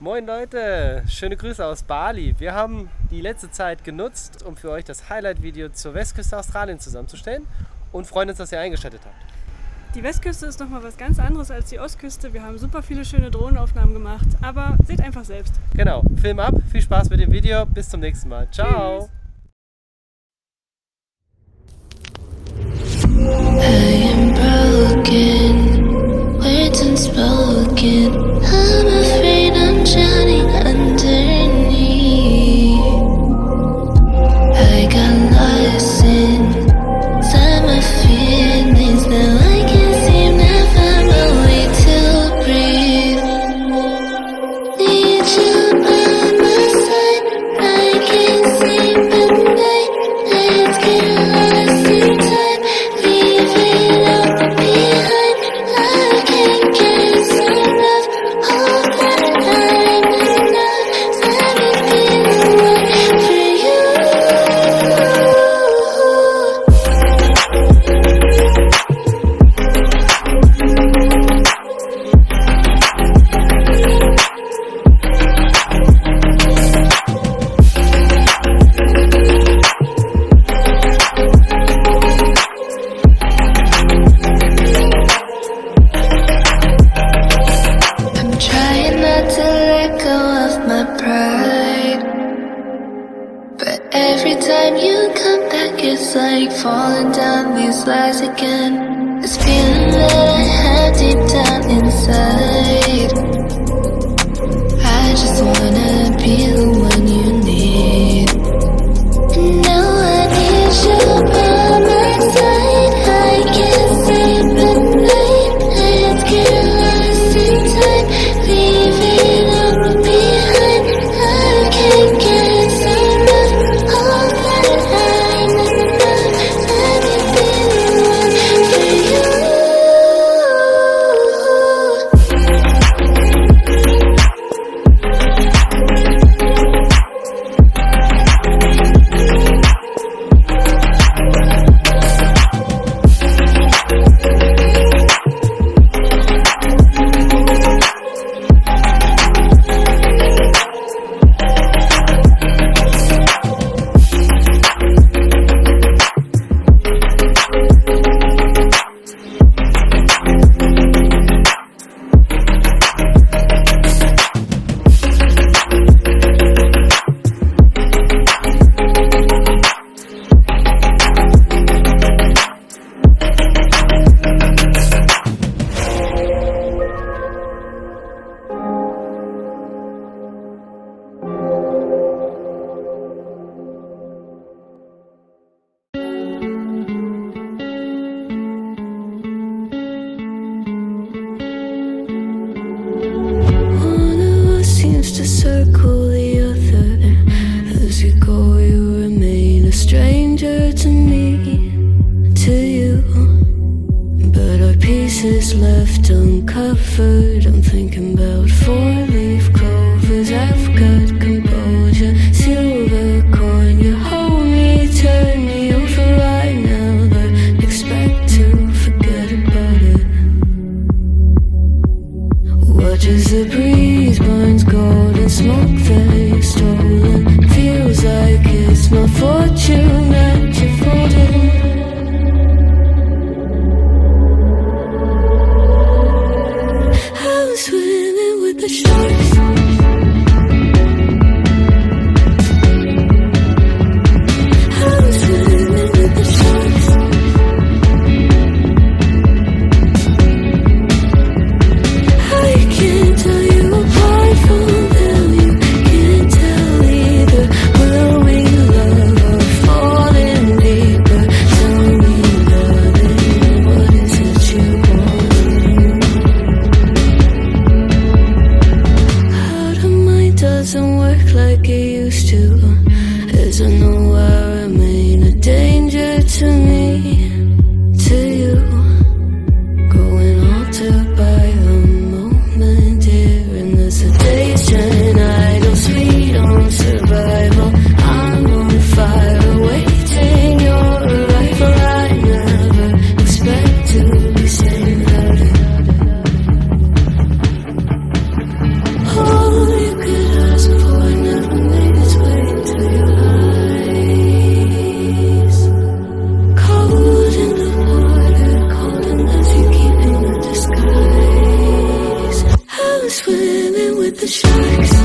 Moin Leute, schöne Grüße aus Bali. Wir haben die letzte Zeit genutzt, um für euch das Highlight-Video zur Westküste Australien zusammenzustellen und freuen uns, dass ihr eingeschaltet habt. Die Westküste ist nochmal was ganz anderes als die Ostküste. Wir haben super viele schöne Drohnenaufnahmen gemacht, aber seht einfach selbst. Genau, Film ab, viel Spaß mit dem Video, bis zum nächsten Mal. Ciao! Tschüss. like falling down these lies again. This feeling that I had deep down inside. circle the other. And as you go, you remain a stranger to me, to you. But our pieces left uncovered. I'm thinking about four. Thank sharks.